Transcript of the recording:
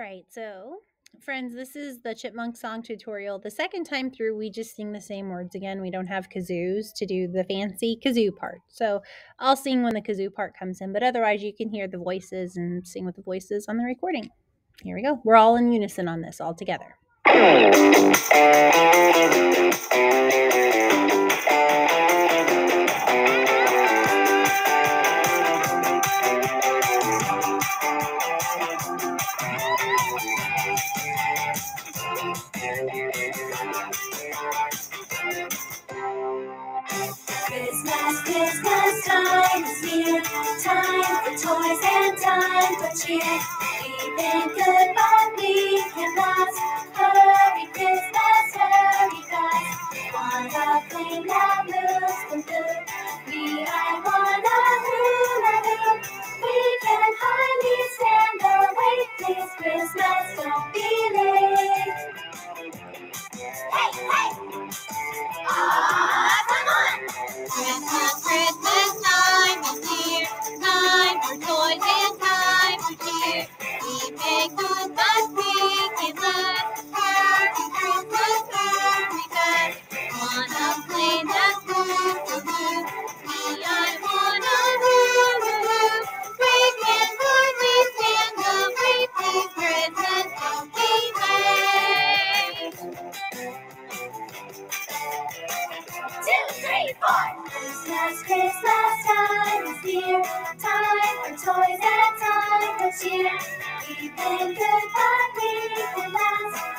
right, so friends, this is the Chipmunk song tutorial. The second time through, we just sing the same words again. We don't have kazoos to do the fancy kazoo part. So I'll sing when the kazoo part comes in, but otherwise you can hear the voices and sing with the voices on the recording. Here we go. We're all in unison on this all together. Christmas, Christmas time is here. Time for toys and time for cheer. Even goodbye we can last. Hurry, Christmas, hurry fast. On a plane that moves from blue. We are one of hula hoop. We can hardly stand the wait. Please, Christmas, don't be late. Hey, hey! Aw, Christmas, Christmas time is here. Time for toys and time for cheer even the dark will.